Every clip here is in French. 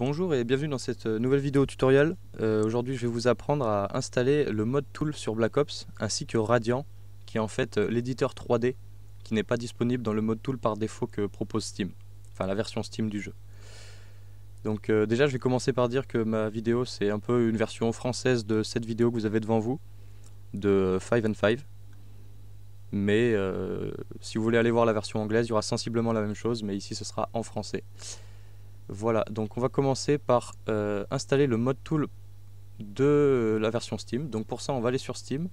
Bonjour et bienvenue dans cette nouvelle vidéo tutoriel. Euh, Aujourd'hui je vais vous apprendre à installer le mode tool sur Black Ops ainsi que Radiant qui est en fait euh, l'éditeur 3D qui n'est pas disponible dans le mode tool par défaut que propose Steam, enfin la version Steam du jeu. Donc euh, déjà je vais commencer par dire que ma vidéo c'est un peu une version française de cette vidéo que vous avez devant vous de 5 and 5 mais euh, si vous voulez aller voir la version anglaise il y aura sensiblement la même chose mais ici ce sera en français. Voilà, donc on va commencer par euh, installer le mode tool de la version Steam. Donc pour ça, on va aller sur Steam.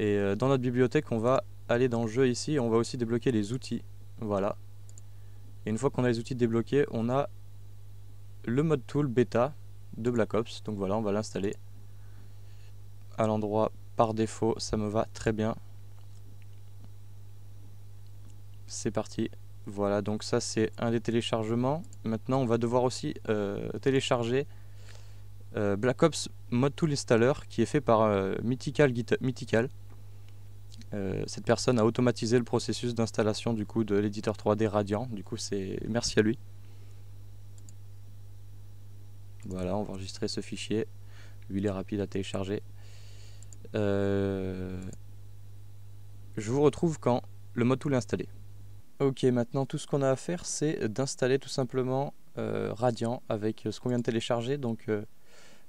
Et euh, dans notre bibliothèque, on va aller dans Jeu ici. On va aussi débloquer les outils. Voilà. Et une fois qu'on a les outils débloqués, on a le mode tool bêta de Black Ops. Donc voilà, on va l'installer. À l'endroit par défaut, ça me va très bien. C'est parti. Voilà, donc ça c'est un des téléchargements. Maintenant, on va devoir aussi euh, télécharger euh, Black Ops Mod Tool Installer qui est fait par euh, Mythical. Cette personne a automatisé le processus d'installation du coup de l'éditeur 3D Radiant. Du coup, c'est merci à lui. Voilà, on va enregistrer ce fichier. Lui, il est rapide à télécharger. je vous retrouve quand le mod tool est installé. Ok, maintenant tout ce qu'on a à faire, c'est d'installer tout simplement euh, Radiant avec ce qu'on vient de télécharger. Donc euh,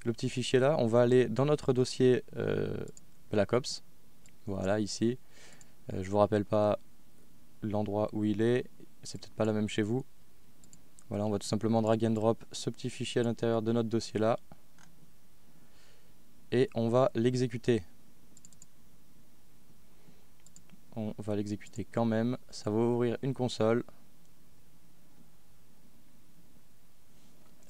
le petit fichier là, on va aller dans notre dossier euh, Black Ops. Voilà, ici. je vous rappelle pas l'endroit où il est. C'est peut-être pas la même chez vous. Voilà, on va tout simplement drag and drop ce petit fichier à l'intérieur de notre dossier là. Et on va l'exécuter on va l'exécuter quand même. Ça va ouvrir une console.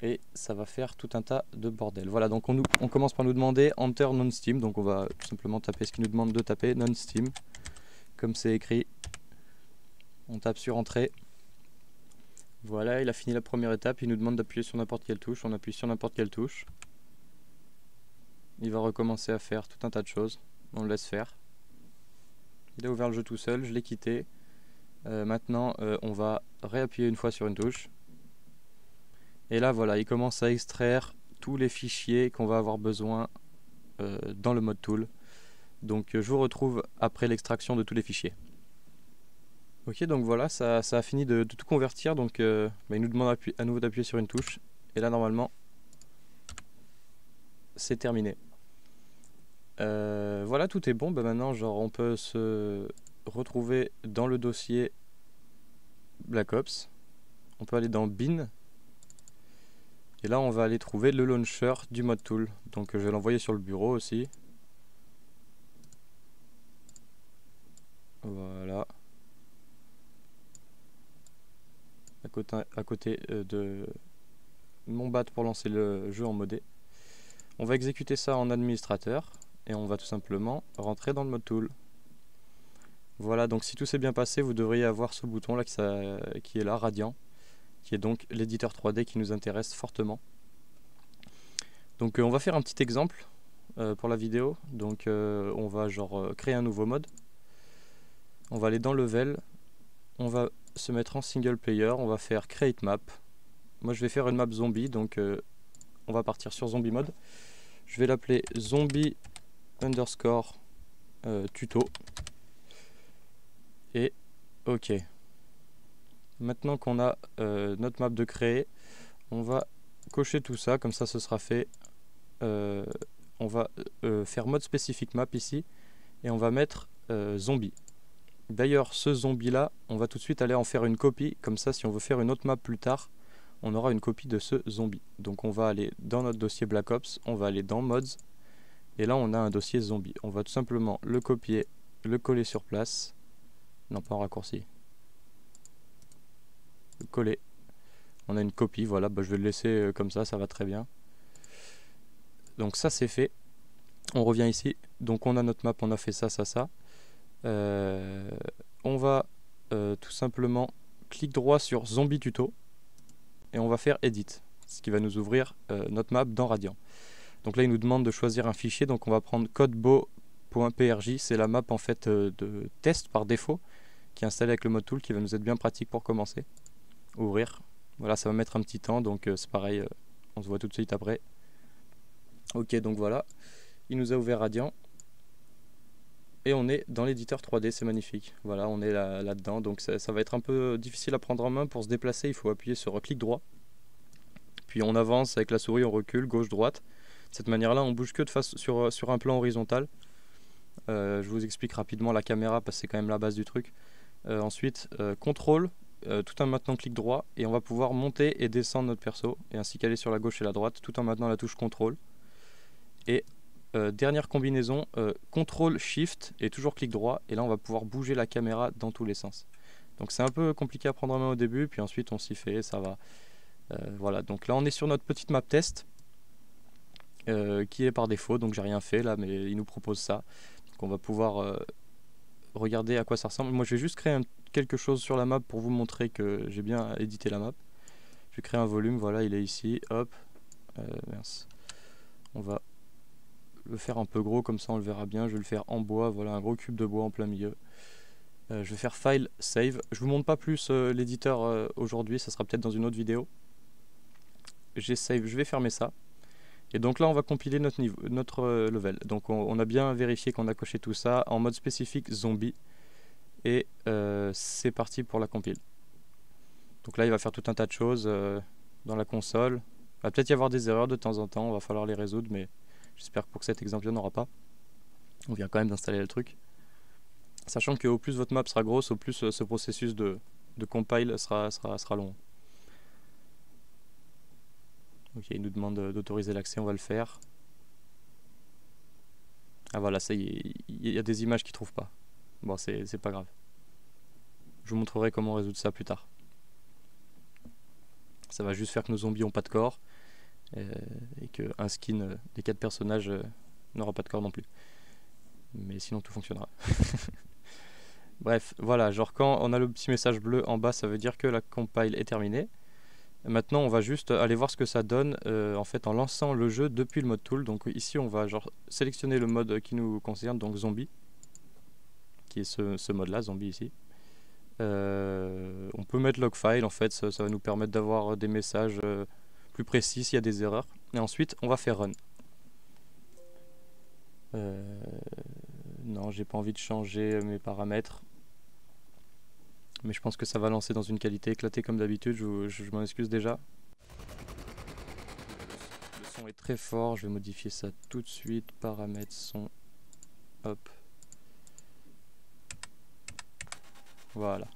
Et ça va faire tout un tas de bordel. Voilà, donc on, commence par nous demander Enter non-steam. Donc on va tout simplement taper ce qu'il nous demande de taper, non-steam. Comme c'est écrit. On tape sur Entrée. Voilà, il a fini la première étape. Il nous demande d'appuyer sur n'importe quelle touche. On appuie sur n'importe quelle touche. Il va recommencer à faire tout un tas de choses. On le laisse faire. Il a ouvert le jeu tout seul, je l'ai quitté. Euh, maintenant, euh, on va réappuyer une fois sur une touche. Et là, voilà, il commence à extraire tous les fichiers qu'on va avoir besoin euh, dans le mode tool. Donc, je vous retrouve après l'extraction de tous les fichiers. Ok, donc voilà, ça, a fini de, tout convertir. Donc, bah, il nous demande à nouveau d'appuyer sur une touche. Et là, normalement, c'est terminé. Euh, voilà, tout est bon. Ben maintenant, genre, on peut se retrouver dans le dossier Black Ops. On peut aller dans Bin. Et là, on va aller trouver le launcher du mode tool. Donc, je vais l'envoyer sur le bureau aussi. Voilà. À côté, à côté euh, de mon bat pour lancer le jeu en modé. On va exécuter ça en administrateur et on va tout simplement rentrer dans le mode tool. Voilà, donc si tout s'est bien passé, vous devriez avoir ce bouton là qui, est là, Radiant, qui est donc l'éditeur 3D qui nous intéresse fortement. Donc euh, on va faire un petit exemple euh, pour la vidéo. Donc euh, on va genre créer un nouveau mode. On va aller dans Level, on va se mettre en single player, on va faire Create Map. Moi je vais faire une map zombie, donc on va partir sur zombie mode. Je vais l'appeler zombie underscore euh, tuto. Et OK. Maintenant qu'on a euh, notre map de créer, on va cocher tout ça, comme ça ce sera fait. Euh, on va faire mode spécifique map ici, et on va mettre zombie. D'ailleurs, ce zombie là, on va tout de suite aller en faire une copie, comme ça si on veut faire une autre map plus tard, on aura une copie de ce zombie. Donc on va aller dans notre dossier Black Ops, on va aller dans Mods, et là, on a un dossier zombie. On va tout simplement le copier, le coller sur place. Non, pas en raccourci. Le coller. On a une copie, voilà. Bah, je vais le laisser euh, comme ça, ça va très bien. Donc ça, c'est fait. On revient ici. Donc on a notre map, on a fait ça, ça, ça. Euh, on va euh, tout simplement clic droit sur zombie tuto et on va faire edit ce qui va nous ouvrir notre map dans Radiant donc là, il nous demande de choisir un fichier. Donc on va prendre codebo.prj. C'est la map en fait euh, de test par défaut qui est installée avec le mode tool qui va nous être bien pratique pour commencer. Ouvrir. Voilà, ça va mettre un petit temps. Donc euh, c'est pareil. Euh, On se voit tout de suite après. Ok, donc voilà. Il nous a ouvert Radiant. Et on est dans l'éditeur 3D, c'est magnifique. Voilà, on est là-dedans. donc ça, va être un peu difficile à prendre en main. Pour se déplacer, il faut appuyer sur clic droit. Puis on avance avec la souris, on recule, gauche-droite. De cette manière-là, on bouge que de face sur, sur un plan horizontal. Euh, je vous explique rapidement la caméra parce que c'est quand même la base du truc. Euh, ensuite, euh, contrôle, tout en maintenant clic droit et on va pouvoir monter et descendre notre perso et ainsi qu'aller sur la gauche et la droite tout en maintenant la touche contrôle. Et dernière combinaison, contrôle shift et toujours clic droit et là on va pouvoir bouger la caméra dans tous les sens. Donc c'est un peu compliqué à prendre en main au début puis ensuite on s'y fait, ça va. voilà, donc là on est sur notre petite map test. Qui est par défaut, donc j'ai rien fait là, mais il nous propose ça. Donc on va pouvoir regarder à quoi ça ressemble. Moi je vais juste créer quelque chose sur la map pour vous montrer que j'ai bien édité la map. Je vais créer un volume, voilà il est ici, hop, euh, On va le faire un peu gros comme ça on le verra bien. Je vais le faire en bois, voilà un gros cube de bois en plein milieu. Euh, je vais faire file, save. Je vous montre pas plus euh, l'éditeur aujourd'hui, ça sera peut-être dans une autre vidéo. J'ai save, je vais fermer ça. Et donc là, on va compiler notre, notre euh, level. Donc on, a bien vérifié qu'on a coché tout ça en mode spécifique zombie. Et euh, c'est parti pour la compile. Donc là, il va faire tout un tas de choses euh, dans la console. Il va peut-être y avoir des erreurs de temps en temps, on va falloir les résoudre, mais j'espère que pour cet exemple, il n'y en aura pas. On vient quand même d'installer le truc. Sachant que au plus votre map sera grosse, au plus ce processus de, de compile sera, sera, sera long. Ok, il nous demande d'autoriser l'accès, on va le faire. Ah voilà, ça y est, il y a des images qu'il trouve pas. Bon, c'est pas grave. Je vous montrerai comment résoudre ça plus tard. Ça va juste faire que nos zombies ont pas de corps euh, et qu'un skin euh, des quatre personnages euh, n'aura pas de corps non plus. Mais sinon tout fonctionnera. Bref, voilà, genre quand on a le petit message bleu en bas, ça veut dire que la compile est terminée. Maintenant, on va juste aller voir ce que ça donne euh, en fait en lançant le jeu depuis le mode tool. Donc ici, on va genre sélectionner le mode qui nous concerne, donc zombie, qui est ce, mode-là, zombie ici. Euh, on peut mettre log file, en fait, ça, va nous permettre d'avoir des messages euh, plus précis s'il y a des erreurs. Et ensuite, on va faire run. non, j'ai pas envie de changer mes paramètres. Mais je pense que ça va lancer dans une qualité éclatée comme d'habitude, je, m'en excuse déjà. Le son est très fort, je vais modifier ça tout de suite, paramètres son, hop. Voilà.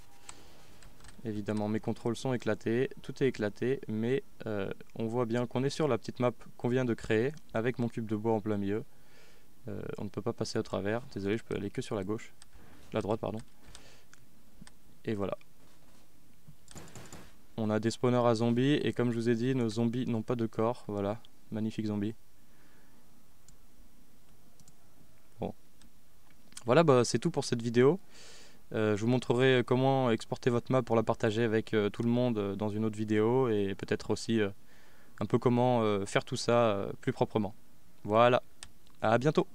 Évidemment, mes contrôles sont éclatés, tout est éclaté, mais euh, on voit bien qu'on est sur la petite map qu'on vient de créer, avec mon cube de bois en plein milieu. Euh, on ne peut pas passer au travers, désolé, je peux aller que sur la gauche, la droite, pardon. Et voilà. On a des spawners à zombies et comme je vous ai dit, nos zombies n'ont pas de corps. Voilà, magnifique zombie. Bon. Voilà, bah, c'est tout pour cette vidéo. Euh, je vous montrerai comment exporter votre map pour la partager avec euh, tout le monde euh, dans une autre vidéo et peut-être aussi un peu comment faire tout ça plus proprement. Voilà, à bientôt